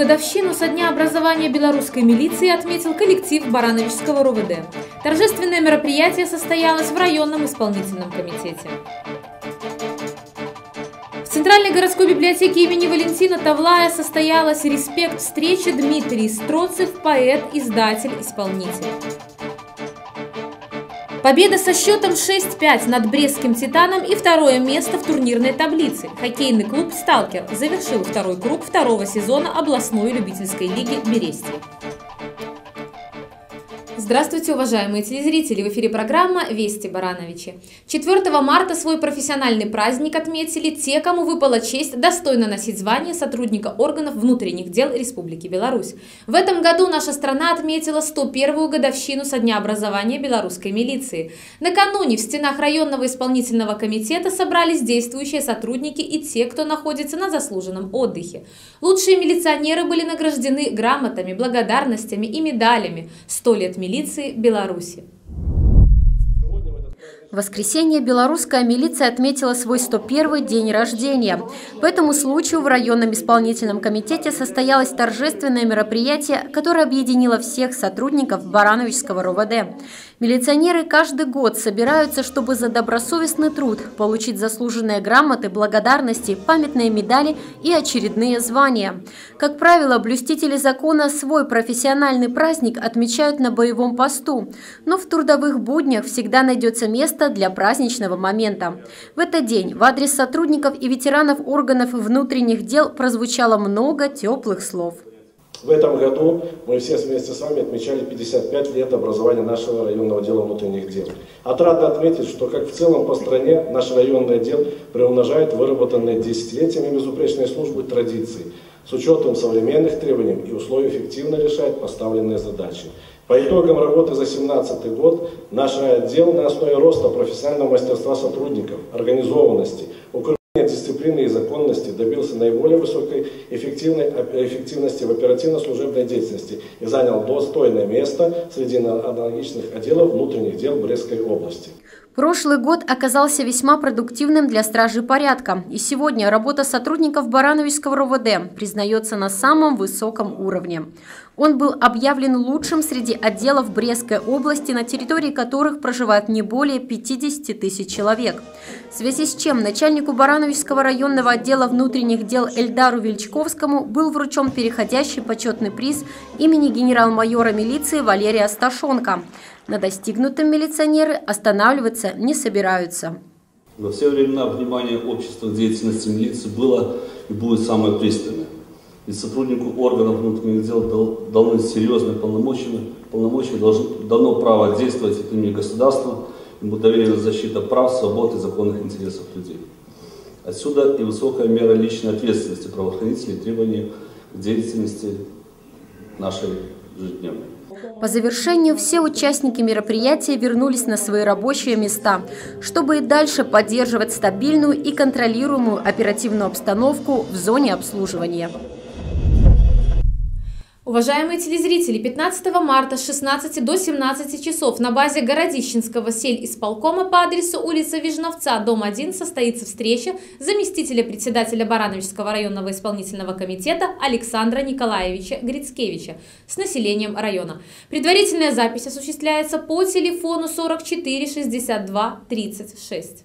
101-ю годовщину со дня образования белорусской милиции отметил коллектив Барановичского РОВД. Торжественное мероприятие состоялось в районном исполнительном комитете. В Центральной городской библиотеке имени Валентина Тавлая состоялась респект встречи Дмитрий Строцев, поэт, издатель, исполнитель. Победа со счетом 6-5 над Брестским «Титаном» и второе место в турнирной таблице. Хоккейный клуб «Сталкер» завершил второй круг второго сезона областной любительской лиги «Берестия». Здравствуйте, уважаемые телезрители! В эфире программа «Вести Барановичи». 4 марта свой профессиональный праздник отметили те, кому выпала честь достойно носить звание сотрудника органов внутренних дел Республики Беларусь. В этом году наша страна отметила 101-ю годовщину со дня образования белорусской милиции. Накануне в стенах районного исполнительного комитета собрались действующие сотрудники и те, кто находится на заслуженном отдыхе. Лучшие милиционеры были награждены грамотами, благодарностями и медалями. «100 лет милиции» милиции Беларуси. В воскресенье белорусская милиция отметила свой 101 день рождения. По этому случаю в районном исполнительном комитете состоялось торжественное мероприятие, которое объединило всех сотрудников Барановичского РОВД. Милиционеры каждый год собираются, чтобы за добросовестный труд получить заслуженные грамоты, благодарности, памятные медали и очередные звания. Как правило, блюстители закона свой профессиональный праздник отмечают на боевом посту, но в трудовых буднях всегда найдется место для праздничного момента. В этот день в адрес сотрудников и ветеранов органов внутренних дел прозвучало много теплых слов. В этом году мы все вместе с вами отмечали 55 лет образования нашего районного дела внутренних дел. Отрадно отметить, что как в целом по стране наш районный отдел приумножает выработанные десятилетиями безупречной службы традиции, с учетом современных требований и условий эффективно решает поставленные задачи. По итогам работы за 2017 год наш отдел на основе роста профессионального мастерства сотрудников, организованности, дисциплины и законности добился наиболее высокой эффективности в оперативно-служебной деятельности и занял достойное место среди аналогичных отделов внутренних дел Брестской области. Прошлый год оказался весьма продуктивным для стражи порядка, и сегодня работа сотрудников Барановичского РОВД признается на самом высоком уровне. Он был объявлен лучшим среди отделов Брестской области, на территории которых проживает не более 50 тысяч человек. В связи с чем начальнику Барановичского районного отдела внутренних дел Эльдару Вельчковскому был вручен переходящий почетный приз имени генерал-майора милиции Валерия Сташонка. На достигнутом милиционеры останавливаться не собираются. Во все времена внимание общества к деятельности милиции было и будет самое пристальное. И сотруднику органов внутренних дел даны серьезные полномочия, полномочия дано право действовать от имени государства, ему доверена защита прав, свобод и законных интересов людей. Отсюда и высокая мера личной ответственности правоохранителей и требования к деятельности нашей ежедневной. По завершению все участники мероприятия вернулись на свои рабочие места, чтобы и дальше поддерживать стабильную и контролируемую оперативную обстановку в зоне обслуживания. Уважаемые телезрители, 15 марта с 16 до 17 часов на базе Городищенского сельисполкома по адресу улица Вижновца, дом 1, состоится встреча заместителя председателя Барановичского районного исполнительного комитета Александра Николаевича Грицкевича с населением района. Предварительная запись осуществляется по телефону 44 62 36.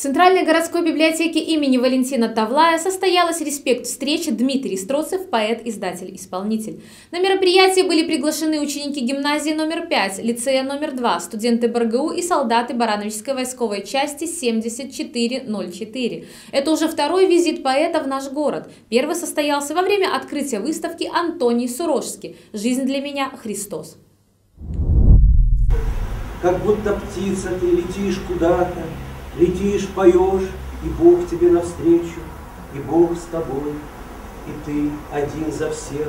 Центральной городской библиотеке имени Валентина Тавлая состоялась респект-встреча Дмитрий Строцев, поэт, издатель, исполнитель. На мероприятии были приглашены ученики гимназии номер 5, лицея номер 2, студенты БРГУ и солдаты Барановичской войсковой части 7404. Это уже второй визит поэта в наш город. Первый состоялся во время открытия выставки Антоний Сурожский «Жизнь для меня – Христос». Как будто птица ты летишь куда-то, Летишь, поешь, и Бог тебе навстречу, и Бог с тобой, и ты один за всех,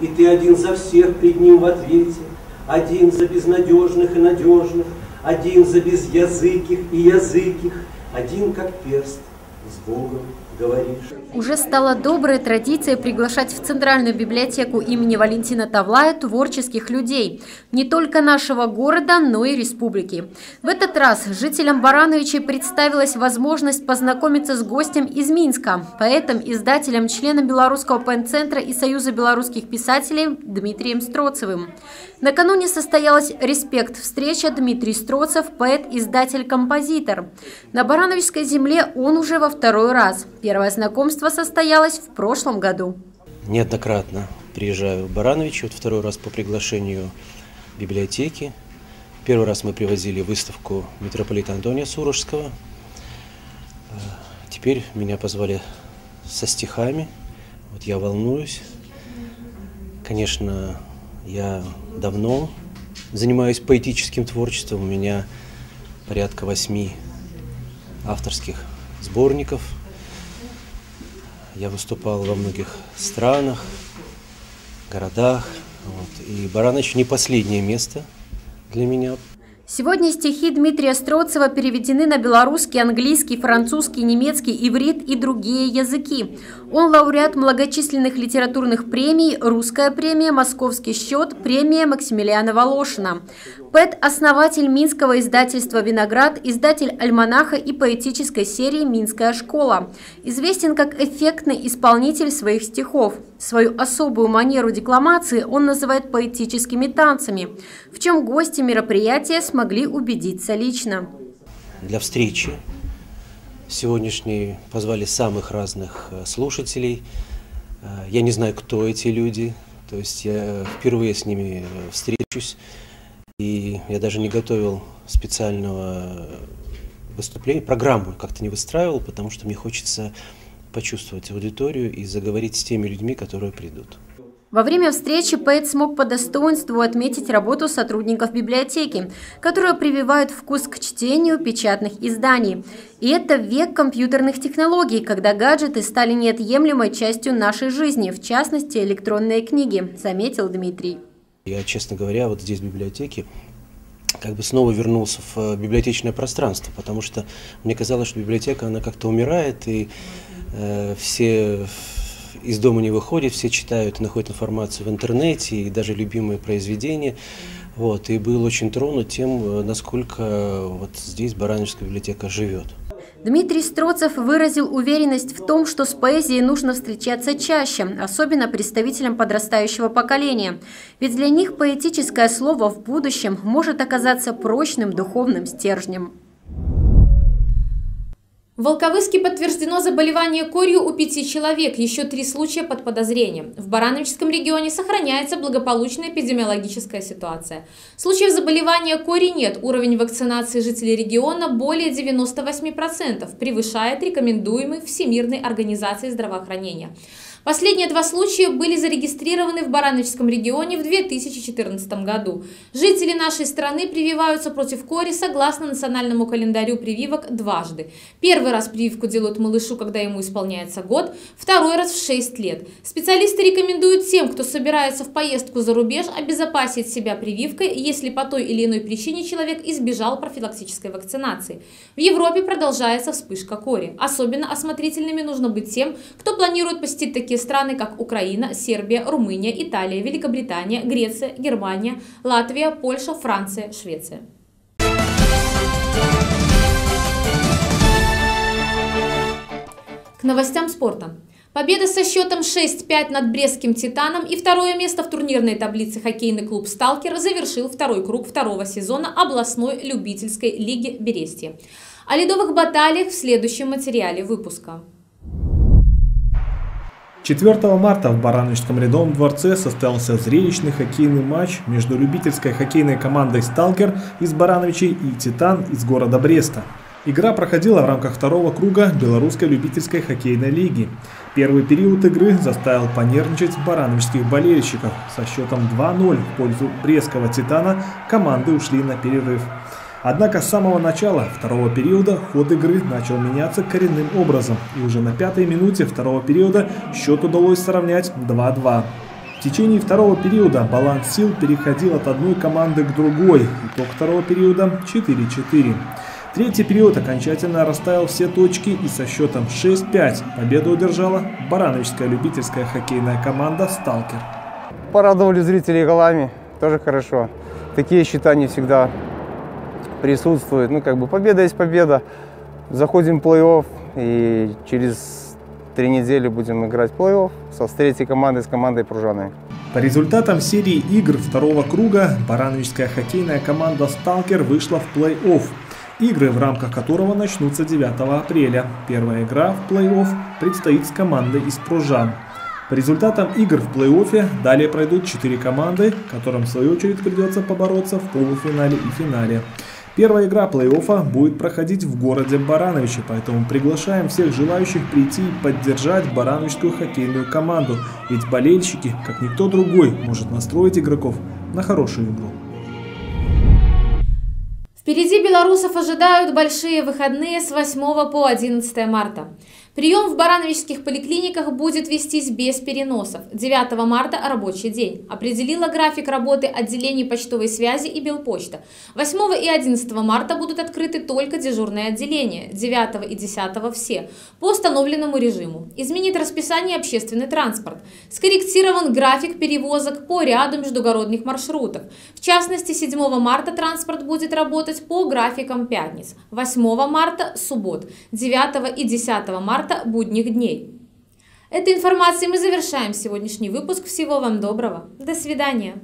и ты один за всех пред Ним в ответе, один за безнадежных и надежных, один за безязыких и языких, один как перст, с Богом говоришь. Уже стала доброй традицией приглашать в Центральную библиотеку имени Валентина Тавлая творческих людей. Не только нашего города, но и республики. В этот раз жителям Барановичей представилась возможность познакомиться с гостем из Минска, поэтом, издателем, членом Белорусского пен-центра и Союза белорусских писателей Дмитрием Строцевым. Накануне состоялась «Респект» встреча Дмитрий Строцев, поэт-издатель-композитор. На Барановичской земле он уже во второй раз. Первое знакомство состоялось в прошлом году. Неоднократно приезжаю в Баранович, вот второй раз по приглашению библиотеки. Первый раз мы привозили выставку митрополита Антония Сурожского. Теперь меня позвали со стихами. Вот я волнуюсь. Конечно, я давно занимаюсь поэтическим творчеством. У меня порядка восьми авторских сборников. Я выступал во многих странах, городах. Вот. И Бараныч не последнее место для меня. Сегодня стихи Дмитрия Строцева переведены на белорусский, английский, французский, немецкий, иврит и другие языки. Он лауреат многочисленных литературных премий, русская премия, московский счет, премия Максимилиана Волошина. Поэт – основатель Минского издательства «Виноград», издатель альманаха и поэтической серии «Минская школа». Известен как эффектный исполнитель своих стихов. Свою особую манеру декламации он называет поэтическими танцами, в чем гости мероприятия смогли убедиться лично. Для встречи сегодняшней позвали самых разных э, слушателей. Э, я не знаю, кто эти люди, то есть я впервые с ними э, встречусь. И я даже не готовил специального выступления, программу как-то не выстраивал, потому что мне хочется почувствовать аудиторию и заговорить с теми людьми, которые придут. Во время встречи поэт смог по достоинству отметить работу сотрудников библиотеки, которые прививают вкус к чтению печатных изданий. И это век компьютерных технологий, когда гаджеты стали неотъемлемой частью нашей жизни, в частности электронные книги, заметил Дмитрий. Я, честно говоря, вот здесь в библиотеке как бы снова вернулся в э, библиотечное пространство, потому что мне казалось, что библиотека, она как-то умирает, и э, все из дома не выходят, все читают и находят информацию в интернете, и даже любимые произведения. Вот, и был очень тронут тем, э, насколько вот здесь Баранежская библиотека живет. Дмитрий Строцев выразил уверенность в том, что с поэзией нужно встречаться чаще, особенно представителям подрастающего поколения. Ведь для них поэтическое слово в будущем может оказаться прочным духовным стержнем. В Волковыске подтверждено заболевание корью у пяти человек, еще три случая под подозрением. В Барановичском регионе сохраняется благополучная эпидемиологическая ситуация. Случаев заболевания кори нет, уровень вакцинации жителей региона более 98%, превышает рекомендуемый Всемирной организацией здравоохранения. Последние два случая были зарегистрированы в Барановичском регионе в 2014 году. Жители нашей страны прививаются против кори согласно национальному календарю прививок дважды. Первый раз прививку делают малышу, когда ему исполняется год, второй раз в 6 лет. Специалисты рекомендуют тем, кто собирается в поездку за рубеж, обезопасить себя прививкой, если по той или иной причине человек избежал профилактической вакцинации. В Европе продолжается вспышка кори. Особенно осмотрительными нужно быть тем, кто планирует посетить такие страны, как Украина, Сербия, Румыния, Италия, Великобритания, Греция, Германия, Латвия, Польша, Франция, Швеция. К новостям спорта. Победа со счетом 6-5 над Брестским «Титаном» и второе место в турнирной таблице хоккейный клуб «Сталкер» завершил второй круг второго сезона областной любительской лиги Берестия. О ледовых баталиях в следующем материале выпуска. 4 марта в Бараночском рядовом дворце состоялся зрелищный хоккейный матч между любительской хоккейной командой «Сталкер» из Барановичей и «Титан» из города Бреста. Игра проходила в рамках второго круга Белорусской любительской хоккейной лиги. Первый период игры заставил понервничать барановичских болельщиков. Со счетом 2-0 в пользу Брестского «Титана» команды ушли на перерыв. Однако с самого начала второго периода ход игры начал меняться коренным образом, и уже на пятой минуте второго периода счет удалось сравнять 2-2. В течение второго периода баланс сил переходил от одной команды к другой. Итог второго периода 4-4. Третий период окончательно расставил все точки и со счетом 6-5 победу одержала барановичская любительская хоккейная команда «Сталкер». Порадовали зрителей голами, тоже хорошо. Такие счета не всегда присутствуют. Ну, как бы победа есть победа. Заходим в плей-офф и через три недели будем играть плей-офф со с третьей командой, с командой Пружаны. По результатам серии игр второго круга барановичская хоккейная команда «Сталкер» вышла в плей-офф игры в рамках которого начнутся 9 апреля. Первая игра в плей-офф предстоит с командой из Пружан. По результатам игр в плей-оффе далее пройдут 4 команды, которым в свою очередь придется побороться в полуфинале и финале. Первая игра плей-оффа будет проходить в городе Барановичи, поэтому приглашаем всех желающих прийти и поддержать барановичскую хоккейную команду, ведь болельщики, как никто другой, может настроить игроков на хорошую игру. Впереди белорусов ожидают большие выходные с 8 по 11 марта. Прием в барановичских поликлиниках будет вестись без переносов. 9 марта – рабочий день. Определила график работы отделений почтовой связи и Белпочта. 8 и 11 марта будут открыты только дежурные отделения, 9 и 10 – все, по установленному режиму. Изменит расписание общественный транспорт. Скорректирован график перевозок по ряду междугородных маршрутов. В частности, 7 марта транспорт будет работать по графикам пятниц, 8 марта – суббот, 9 и 10 марта марта будних дней. Этой информацией мы завершаем сегодняшний выпуск. Всего вам доброго. До свидания.